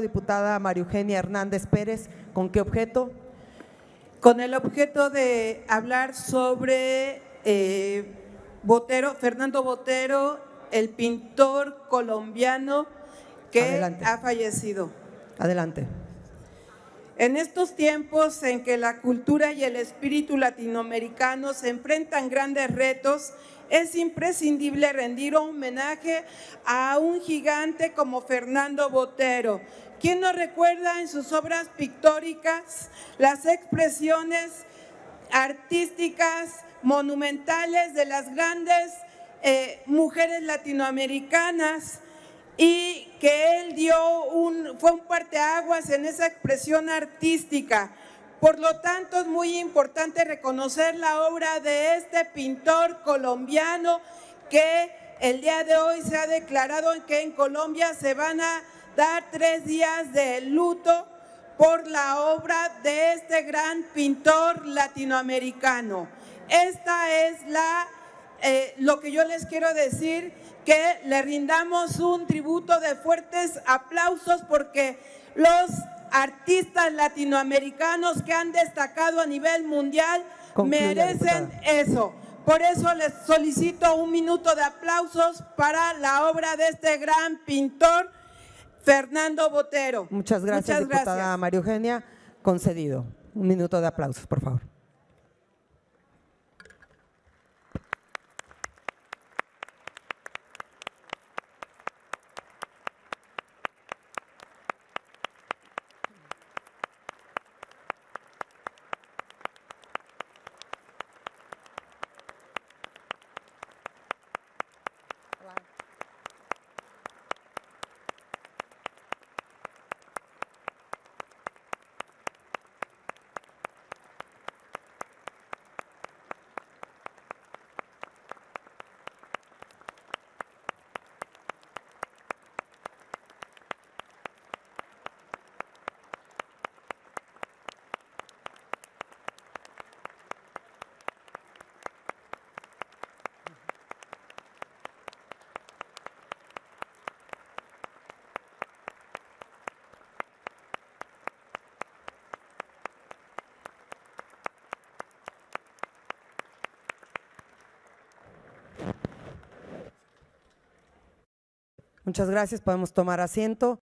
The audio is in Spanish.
Diputada María Eugenia Hernández Pérez, ¿con qué objeto? con el objeto de hablar sobre eh, Botero, Fernando Botero, el pintor colombiano que ha fallecido. Adelante. En estos tiempos en que la cultura y el espíritu latinoamericano se enfrentan grandes retos, es imprescindible rendir homenaje a un gigante como Fernando Botero, quien nos recuerda en sus obras pictóricas las expresiones artísticas monumentales de las grandes eh, mujeres latinoamericanas y que dio un, fue un parteaguas en esa expresión artística. Por lo tanto, es muy importante reconocer la obra de este pintor colombiano que el día de hoy se ha declarado que en Colombia se van a dar tres días de luto por la obra de este gran pintor latinoamericano. Esta es la, eh, lo que yo les quiero decir, que le rindamos un tributo de fuertes aplausos porque los artistas latinoamericanos que han destacado a nivel mundial Concluya, merecen diputada. eso. Por eso les solicito un minuto de aplausos para la obra de este gran pintor, Fernando Botero. Muchas gracias, Muchas diputada gracias. María Eugenia. Concedido. Un minuto de aplausos, por favor. Muchas gracias. Podemos tomar asiento.